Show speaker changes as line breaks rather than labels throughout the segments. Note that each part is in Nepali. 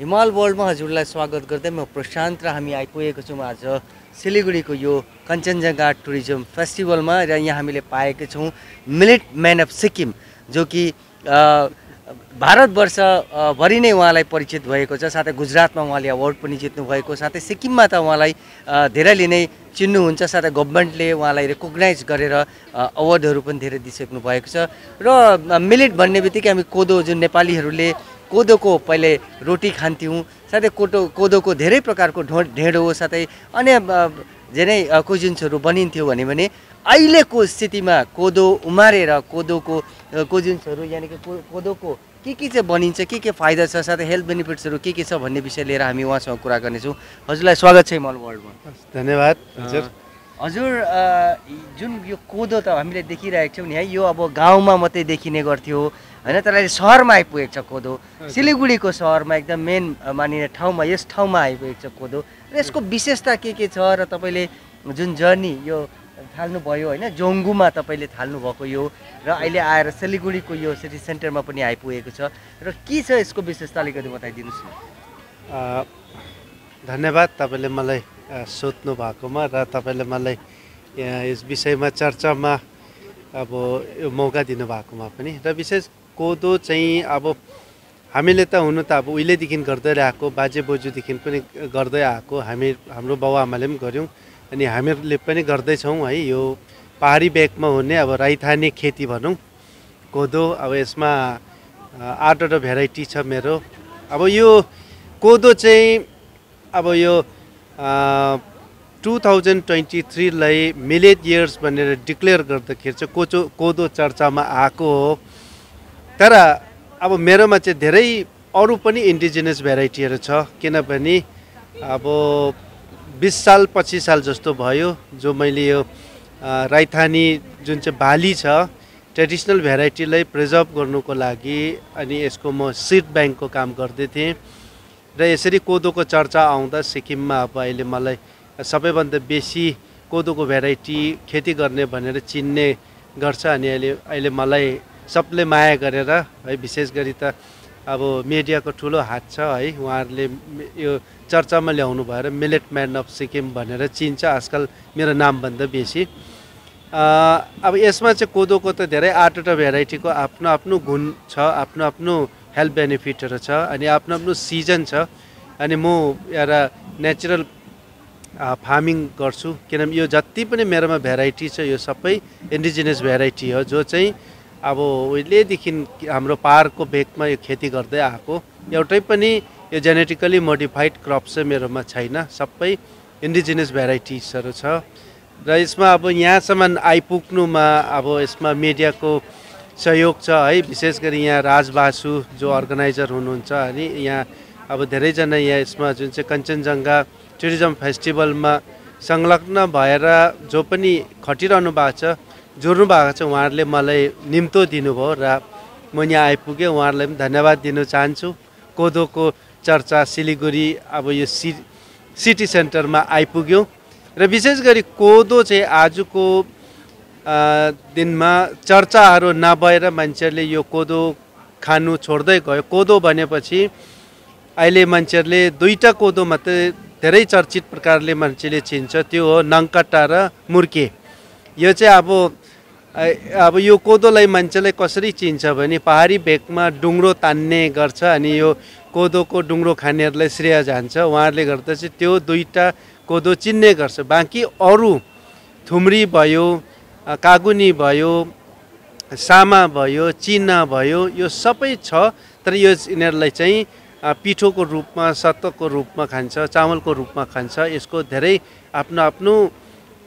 हिमाल वर्ल्डमा हजुरलाई स्वागत गर्दै म प्रशान्त र हामी आइपुगेको छौँ आज सिलिगुडीको यो कञ्चनजङ्घा टुरिज्म फेस्टिभलमा र यहाँ हामीले पाएका छौँ मिलिट म्यान अफ सिक्किम जो कि अ, भारतवर्ष अ, भरि नै उहाँलाई परिचित भएको छ। साथै गुजरातमा उहाँले अवार्ड पनि जित्नु भएको साथै सिक्किममा त उहाँलाई धेरैले नै चिन्नुहुन्छ। साथै गभर्मेन्टले उहाँलाई रेकगनाइज गरेर अवार्डहरू पनि धेरै दिइसक्नु भएको छ। र मिलेट भन्ने बित्तिकै हामी कोदो जुन नेपालीहरूले कोदोको पहिले रोटी खान्थ्यौँ साथै कोदो कोदोको धेरै प्रकारको ढो ढेँडो साथै अन्य धेरै कुजिन्सहरू बनिन्थ्यो भने भने अहिलेको स्थितिमा कोदो उमारेर कोदोको कुजिन्सहरू यानि कि कोदोको के के चाहिँ बनिन्छ के के फाइदा छ साथै हेल्थ बेनिफिट्सहरू के के छ भन्ने विषय लिएर हामी उहाँसँग कुरा गर्नेछौँ। हजुरलाई स्वागत छ हिमाल वर्ल्डमा।
धन्यवाद हजुर।
हजुर जुन यो कोदो त हामीले देखिरहेको छौँ नि है यो अब गाउँमा मात्रै देखिने गर्थ्यो होइन तर अहिले सहरमा आइपुगेको छ कोदो। सिलिगुडीको सहरमा एकदम मेन मानिने ठाउँमा यस ठाउँमा आइपुगेको छ कोदो। र यसको विशेषता के के छ र तपाईँले जुन जर्नी यो थाल्नुभयो होइन जोङ्गुमा तपाईँले थाल्नुभएको यो र अहिले आएर सिलिगुडीको यो सिटी सेन्टरमा पनि आइपुगेको छ र के छ यसको विशेषता अलिकति बताइदिनुहोस् न।
धन्यवाद तपाईँले मलाई सोध्नु भएकोमा र तपाईँले मलाई यस विषयमा चर्चामा अब यो मौका दिनुभएकोमा पनि र विशेष कोदो चाहिँ अब हामीले त हुनु त अब उहिलेदेखि गर्दै आएको बाजे बोजूदेखि पनि गर्दै आएको हामी हाम्रो बाउआमाले पनि गऱ्यौँ अनि हामीहरूले पनि गर्दैछौँ है यो पहाडी भेगमा हुने अब राइथाने खेती भनौँ। कोदो अब यसमा आठवटा भेराइटी छ मेरो। अब यो कोदो चाहिँ अब यो टु थाउजन्ड ट्वेन्टी थ्रीलाई मिलेट इयर्स भनेर डिक्लेयर गर्दाखेरि चाहिँ कोचो कोदो चर्चामा आएको हो। तर अब मेरोमा चाहिँ धेरै अरू पनि इन्डिजिनियस भेराइटीहरू छ किनभने अब बिस साल पच्चिस साल जस्तो भयो जो मैले यो राइथानी जुन चाहिँ बाली छ ट्रेडिसनल भेराइटीलाई प्रिजर्भ गर्नुको लागि अनि यसको म सिड ब्याङ्कको काम गर्दै थिएँ। र यसरी कोदोको चर्चा आउँदा सिक्किममा अब अहिले मलाई सबैभन्दा बेसी कोदोको भेराइटी खेती गर्ने भनेर चिन्ने गर्छ अनि अहिले अहिले मलाई सबले माया गरेर है विशेष गरी त अब मिडियाको ठुलो हात छ है उहाँहरूले यो चर्चामा ल्याउनु भएर मिलेट म्यान अफ सिक्किम भनेर चिन्छ आजकल मेरो नामभन्दा बेसी। अब यसमा चाहिँ कोदोको त धेरै आठवटा भेराइटीको आफ्नो आफ्नो गुण छ आफ्नो आफ्नो हेल्थ बेनिफिटहरू छ अनि आफ्नो आफ्नो सिजन छ अनि म एउटा नेचुरल फार्मिङ गर्छु किनभने यो जति पनि मेरोमा भेराइटी छ यो सबै इन्डिजिनियस भेराइटी हो जो चाहिँ अब उहिलेदेखि हाम्रो पाहाडको भेगमा यो खेती गर्दै आएको। एउटै पनि यो जेनेटिकली मोडिफाइड क्रप चाहिँ मेरोमा छैन। सबै इन्डिजिनियस भेराइटिजहरू छ। र यसमा अब यहाँसम्म आइपुग्नुमा अब यसमा मिडियाको सहयोग छ है। विशेष गरी यहाँ राजबासु जो अर्गनाइजर हुनुहुन्छ अनि यहाँ अब धेरैजना यहाँ यसमा जुन चाहिँ कञ्चनजङ्घा टुरिज्म फेस्टिभलमा संलग्न भएर जो पनि खटिरहनु भएको छ जोड्नु भएको छ। उहाँहरूले मलाई निम्तो दिनुभयो र म यहाँ आइपुगेँ। उहाँहरूलाई पनि धन्यवाद दिन चाहन्छु। कोदोको चर्चा सिलिगुडी अब यो सि सिटी सेन्टरमा आइपुग्यो। र विशेष गरी कोदो चाहिँ आजको दिनमा चर्चाहरू नभएर मान्छेहरूले यो कोदो खानु छोड्दै गयो। कोदो भनेपछि अहिले मान्छेहरूले दुईवटा कोदो मात्रै धेरै चर्चित प्रकारले मान्छेले चिन्छ। त्यो हो नङ्कटा र मुर्के। यो चाहिँ अब अब यो कोदोलाई मान्छेलाई कसरी चिन्छ भने पहाडी भेगमा डुङ्ग्रो तान्ने गर्छ अनि यो कोदोको डुङ्ग्रो खानेहरूलाई श्रेय जान्छ। उहाँहरूले गर्दा चाहिँ त्यो दुईवटा कोदो चिन्ने गर्छ। बाँकी अरू थुम्री भयो कागुनी भयो सामा भयो चिना भयो यो सबै छ तर यो यिनीहरूलाई चाहिँ पिठोको रूपमा सत्तको रूपमा खान्छ चामलको रूपमा खान्छ। यसको धेरै आफ्नो आफ्नो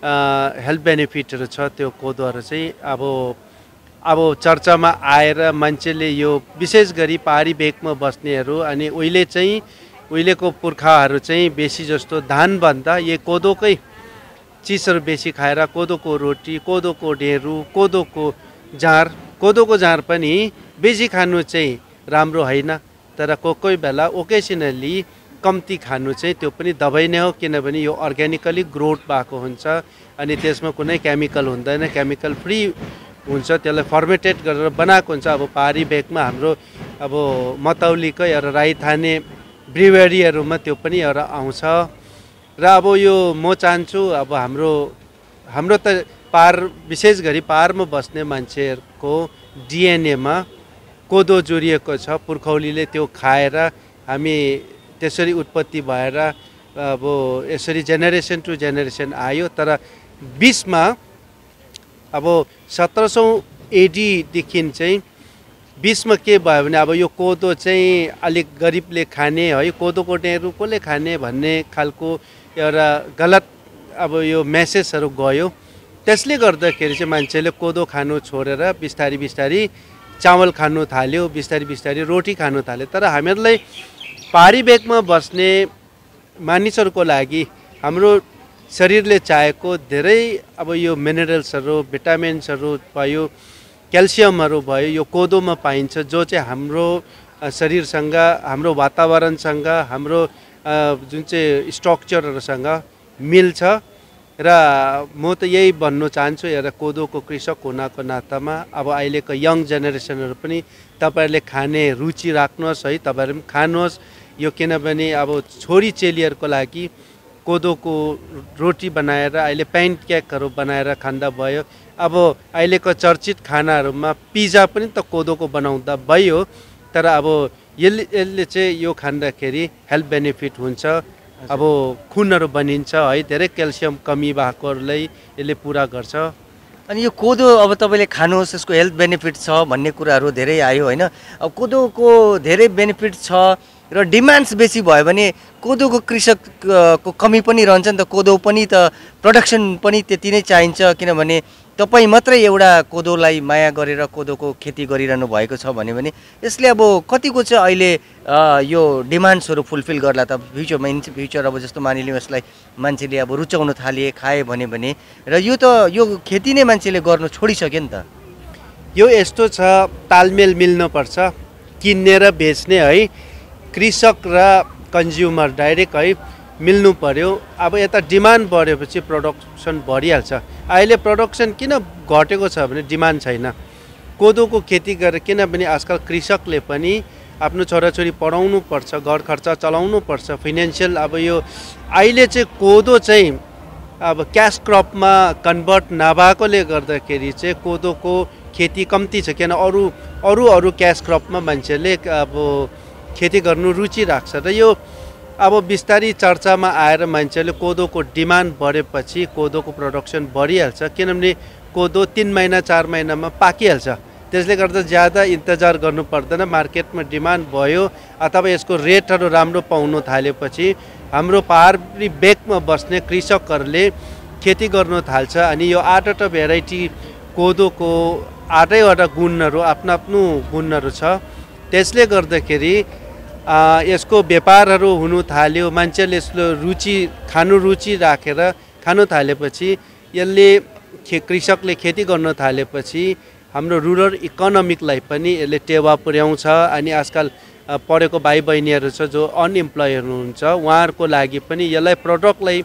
हेल्थ बेनिफिटहरू छ त्यो कोदोहरू चाहिँ अब अब चर्चामा आएर मान्छेले यो विशेष गरी पहाडी भेगमा बस्नेहरू अनि उहिले चाहिँ उहिलेको पुर्खाहरू चाहिँ बेसी जस्तो धानभन्दा यो कोदोकै चिजहरू बेसी खाएर कोदोको रोटी कोदोको ढेँडो कोदोको जाँड कोदोको जाँड पनि बेसी खानु चाहिँ राम्रो होइन। तर कोही कोही बेला ओकेसनली कम्ती खानु चाहिँ त्यो पनि दबाई नै हो किनभने यो अर्ग्यानिकली ग्रोथ भएको हुन्छ अनि त्यसमा कुनै केमिकल हुँदैन केमिकल फ्री हुन्छ त्यसलाई फर्मेटेड गरेर बनाएको हुन्छ। अब पहाडी भेगमा हाम्रो अब मतौलीकै एउटा राई थाने ब्रिवेरीहरूमा त्यो पनि एउटा आउँछ। र अब यो म चाहन्छु अब हाम्रो हाम्रो त पार विशेष गरी पाहाडमा बस्ने मान्छेहरूको डिएनएमा कोदो जोडिएको छ पुर्खौलीले त्यो खाएर हामी त्यसरी उत्पत्ति भएर अब यसरी जेनेरेसन टु जेनेरेसन आयो तर बिचमा अब सत्र सौ एडीदेखि चाहिँ बिचमा के भयो भने अब यो कोदो चाहिँ अलिक गरिबले खाने है कोदोको ढेँडो कसले खाने भन्ने खालको एउटा गलत अब यो मेसेजहरू गयो। त्यसले गर्दाखेरि चाहिँ मान्छेले कोदो खानु छोडेर बिस्तारी बिस्तारी चामल खानु थाल्यो बिस्तारी बिस्तारी रोटी खानु थाल्यो। तर हामीहरूलाई पाहाडी बस्ने मानिसहरूको लागि हाम्रो शरीरले चाहेको धेरै अब यो मिनरल्सहरू भिटामिन्सहरू भयो क्याल्सियमहरू भयो यो कोदोमा पाइन्छ जो चाहिँ हाम्रो शरीरसँग हाम्रो वातावरणसँग हाम्रो जुन चाहिँ स्ट्रक्चरहरूसँग मिल्छ। र म त यही भन्नु चाहन्छु एउटा कोदोको कृषक हुनाको नातामा अब अहिलेको यङ जेनेरेसनहरू पनि तपाईँहरूले खाने रुचि राख्नुहोस् है तपाईँहरू पनि खानुहोस्। यो किनभने अब छोरी चेलीहरूको लागि कोदोको रोटी बनाएर अहिले प्यान्ट केकहरू बनाएर खाँदा भयो। अब अहिलेको चर्चित खानाहरूमा पिज्जा पनि त कोदोको बनाउँदा भयो तर अब यसले यसले चाहिँ यो खाँदाखेरि हेल्थ बेनिफिट हुन्छ। अब खुनहरू बनिन्छ है धेरै क्याल्सियम कमी भएकोहरूलाई यसले पुरा गर्छ।
अनि यो कोदो अब तपाईँले खानुहोस् यसको हेल्थ बेनिफिट छ भन्ने कुराहरू धेरै आयो होइन? अब कोदोको धेरै बेनिफिट छ र डिमान्ड्स बेसी भयो भने कोदोको कृषकको कमी पनि रहन्छ नि त कोदो पनि त प्रडक्सन पनि त्यति नै चाहिन्छ किनभने तपाईँ मात्रै एउटा कोदोलाई माया गरेर कोदोको खेती गरिरहनु भएको छ भन्यो भने यसले अब कतिको चाहिँ अहिले यो डिमान्ड्सहरू फुलफिल गर्ला त फ्युचरमा इन फ्युचर अब जस्तो मानिलिउँ यसलाई मान्छेले अब रुचाउन थाले खाए भन्यो भने। र यो त यो खेती नै मान्छेले गर्नु छोडिसक्यो नि त।
यो यस्तो छ तालमेल मिल्नुपर्छ किन्ने र बेच्ने है। कृषक र कन्ज्युमर डाइरेक्ट है मिल्नु पऱ्यो अब यता डिमान्ड बढेपछि प्रडक्सन बढिहाल्छ। अहिले प्रडक्सन किन घटेको छ भने डिमान्ड छैन। कोदोको खेती गरेर किनभने आजकल कृषकले पनि आफ्नो छोराछोरी पढाउनु पर्छ घर खर्च चलाउनु पर्छ। फाइनेन्सियल अब यो अहिले चाहिँ कोदो चाहिँ अब क्यास क्रपमा कन्भर्ट नभएकोले गर्दाखेरि चाहिँ कोदोको खेती कम्ती छ। किन अरू अरू अरू क्यास क्रपमा मान्छेले अब खेती गर्नु रुचि राख्छ र यो अब बिस्तारी चर्चामा आएर मान्छेले कोदोको डिमान्ड बढेपछि कोदोको प्रडक्सन बढिहाल्छ किनभने कोदो तिन महिना चार महिनामा पाकिहाल्छ। त्यसले गर्दा ज्यादा इन्तजार गर्नु पर्दैन मार्केटमा डिमान्ड भयो अथवा यसको रेटहरू राम्रो पाउनु थालेपछि हाम्रो पहाडी बेगमा बस्ने कृषकहरूले खेती गर्नु थाल्छ अनि यो आठवटा भेराइटी कोदोको आठैवटा गुणहरू आफ्नो आफ्नो गुणहरू छ। त्यसले गर्दाखेरि यसको व्यापारहरू हुनु थाल्यो। मान्छेले यसको रुचि खानु रुचि राखेर खानु थालेपछि यसले खे कृषकले खेती गर्न थालेपछि हाम्रो रुरल इकोनोमिकलाई पनि यसले टेवा पुर्याउँछ अनि आजकल पढेको भाइ बहिनीहरू छ जो अनइम्प्लोय हुनुहुन्छ उहाँहरूको लागि पनि यसलाई प्रडक्टलाई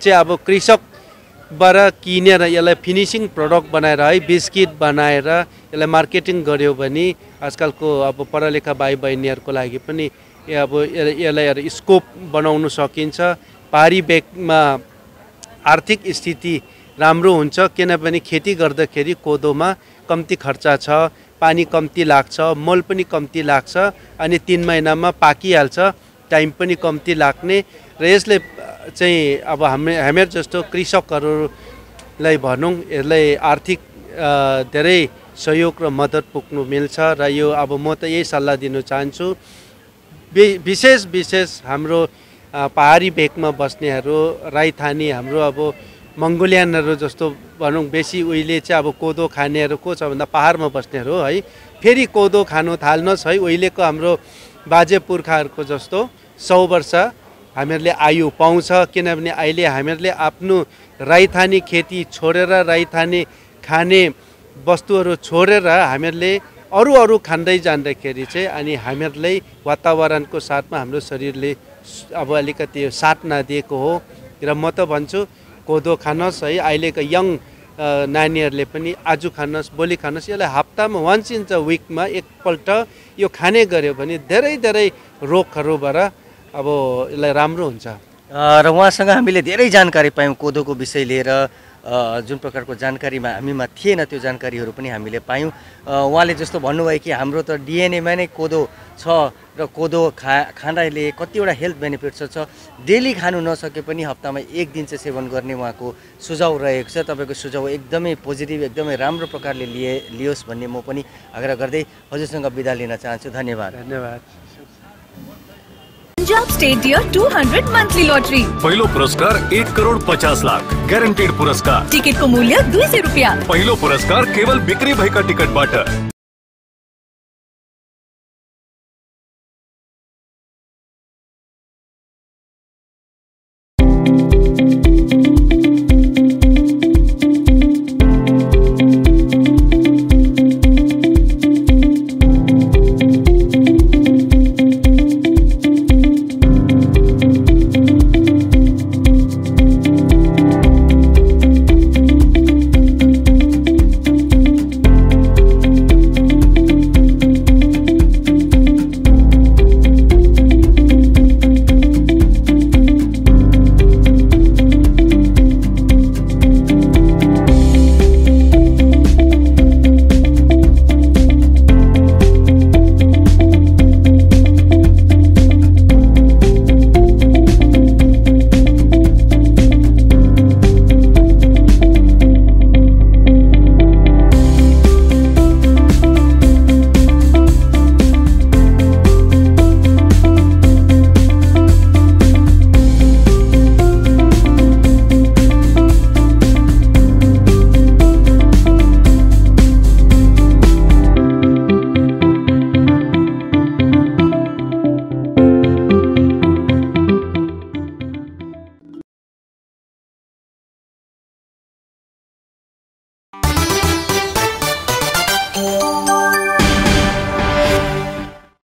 चाहिँ अब कृषकबाट किनेर यसलाई फिनिसिङ प्रडक्ट बनाएर है बिस्किट बनाएर यसलाई मार्केटिङ गऱ्यो भने आजकलको अब पढालेखा भाइ बहिनीहरूको लागि पनि अब यसलाई स्कोप बनाउनु सकिन्छ। पारी बेगमा आर्थिक स्थिति राम्रो हुन्छ किनभने खेती गर्दाखेरि कोदोमा कम्ती खर्च छ पानी कम्ती लाग्छ मल पनि कम्ती लाग्छ अनि तिन महिनामा पाकिहाल्छ टाइम पनि कम्ती लाग्ने। र यसले चाहिँ अब हामी हामीहरू जस्तो कृषकहरूलाई भनौँ यसलाई आर्थिक धेरै सहयोग र मद्दत पुग्नु मिल्छ। र यो अब म त यही सल्लाह दिन चाहन्छु। विशेष विशेष हाम्रो पहाडी भेगमा बस्नेहरू राईथानी हाम्रो अब मङ्गोलियनहरू जस्तो भनौँ बेसी उहिले चाहिँ अब कोदो खानेहरू को छ भन्दा पाहाडमा बस्नेहरू है फेरि कोदो खानु थाल्नुहोस् है। उहिलेको हाम्रो बाजे पुर्खाहरूको जस्तो सौ वर्ष हामीहरूले आयु पाउँछ किनभने अहिले हामीहरूले आफ्नो राईथानी खेती छोडेर राईथानी खाने वस्तुहरू छोडेर हामीहरूले अरू अरू खाँदै जाँदाखेरि चाहिँ अनि हामीहरूलाई वातावरणको साथमा हाम्रो शरीरले अब अलिकति साथ नदिएको हो। र म त भन्छु कोदो खानुहोस् है अहिलेको यङ नानीहरूले पनि आज खानुहोस् भोलि खानुहोस् यसलाई हप्तामा वान्स इन द विकमा एकपल्ट यो खाने गऱ्यो भने धेरै धेरै रोगहरूबाट अब यसलाई राम्रो हुन्छ।
र उहाँसँग हामीले धेरै जानकारी पायौँ कोदोको विषय लिएर। जुन प्रकारको जानकारीमा हामीमा थिएन त्यो जानकारीहरू पनि हामीले पायौँ। उहाँले जस्तो भन्नुभयो कि हाम्रो त डिएनएमा नै कोदो छ र कोदो खा खाँदाले कतिवटा हेल्थ बेनिफिट्स छ। डेली खानु नसके पनि हप्तामा एक दिन चाहिँ सेवन गर्ने उहाँको सुझाव रहेको छ। तपाईँको सुझाव एकदमै पोजिटिभ एकदमै राम्रो प्रकारले लिए लियोस् भन्ने म पनि आग्रह गर्दै हजुरसँग बिदा लिन चाहन्छु। धन्यवाद।
धन्यवाद।
Punjab state dear 200 monthly lottery
पहलो पुरस्कार एक करोड पचास लाख गारंटेड पुरस्कार।
टिकट को मूल्य दो सौ रूपया।
पहलो पुरस्कार केवल बिक्री भय का टिकट टिकटबाट